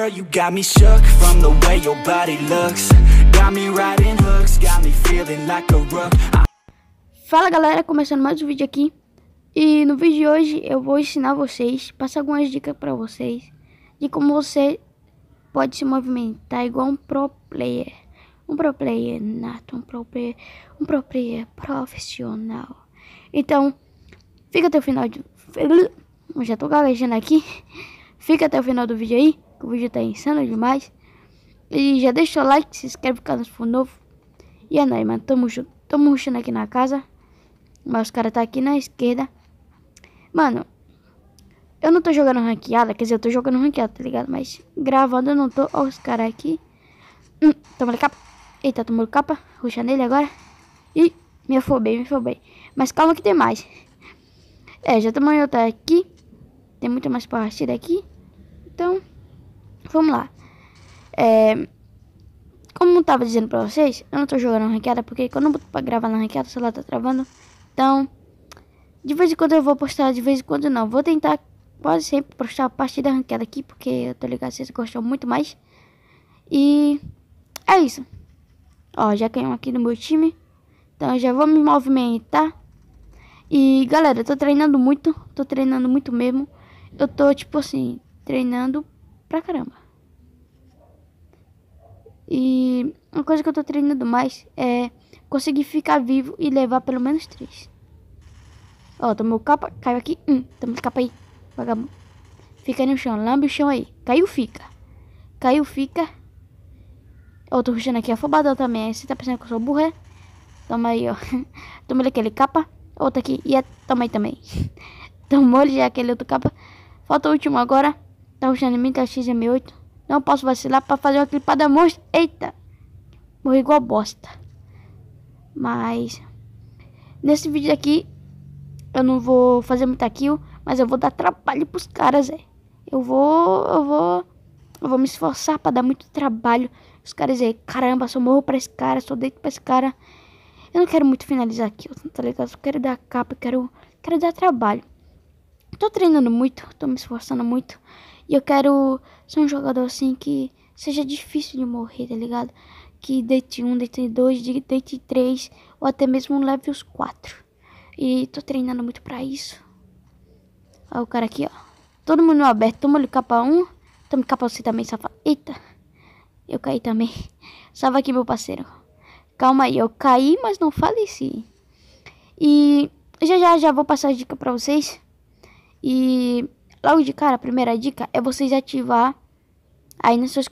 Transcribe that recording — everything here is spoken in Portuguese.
Girl, you got me shook from the way your body looks. Got me riding hooks, got me feeling like a rook. Fala galera, começando mais um vídeo aqui. E no vídeo de hoje eu vou ensinar vocês Passar algumas dicas pra vocês De como você pode se movimentar igual um pro player. Um pro player nato, um pro player, um pro player profissional. Então, fica até o final de... Eu já tô gaguejando aqui. Fica até o final do vídeo aí Que o vídeo tá insano demais E já deixa o like, se inscreve no canal se for novo E é nóis, mano, tamo Tamo rushando aqui na casa mas os caras tá aqui na esquerda. Mano, eu não tô jogando ranqueada. Quer dizer, eu tô jogando ranqueada, tá ligado? Mas gravando eu não tô. Ó os caras aqui. Hum, toma capa. Eita, tomou capa. Ruxa nele agora. Ih, me afobei, me afobei. Mas calma que tem mais. É, já tomou outra aqui. Tem muito mais partida aqui. Vamos lá. É... Como eu tava dizendo pra vocês, eu não tô jogando ranqueada porque quando eu boto pra gravar na ranqueada, o celular tá travando. Então, de vez em quando eu vou postar, de vez em quando não. Vou tentar quase sempre postar a partida ranqueada aqui, porque eu tô ligado vocês gostam muito mais. E é isso. Ó, já caiu aqui no meu time. Então, já vou me movimentar. E, galera, eu tô treinando muito. Tô treinando muito mesmo. Eu tô, tipo assim, treinando pra caramba. E uma coisa que eu tô treinando mais é conseguir ficar vivo e levar pelo menos três. Ó, tomou capa, caiu aqui. Hum, tomou capa aí, vagabundo. Fica aí no chão, lambe o chão aí. Caiu, fica. Caiu, fica. Ó, tô ruxando aqui afobadão também. Você tá pensando que eu sou burro, é? Toma aí, ó. Toma aquele capa. Outra aqui. E é, toma aí também. Tomou já aquele outro capa. Falta o último agora. Tá ruxando em mim, tá XM8. Não posso vacilar pra fazer uma clipada monstro. Eita. Morri igual bosta. Mas... Nesse vídeo aqui... Eu não vou fazer muita kill. Mas eu vou dar trabalho pros caras, é. Eu vou... Eu vou... Eu vou me esforçar pra dar muito trabalho. Os caras dizem, caramba, só morro pra esse cara, só deito pra esse cara. Eu não quero muito finalizar aqui, tá ligado? Eu quero dar capa, quero, quero dar trabalho. Tô treinando muito, tô me esforçando muito. E eu quero ser um jogador assim que seja difícil de morrer, tá ligado? Que deite 1, deite 2, deite 3 ou até mesmo um level 4. E tô treinando muito pra isso. Olha o cara aqui, ó. Todo mundo aberto. Toma-lhe capa 1. Toma capa você também, safado. Eita. Eu caí também. Salva aqui, meu parceiro. Calma aí, eu caí, mas não faleci. E já já já vou passar a dica pra vocês. E Logo de cara, a primeira dica é vocês ativar aí nas suas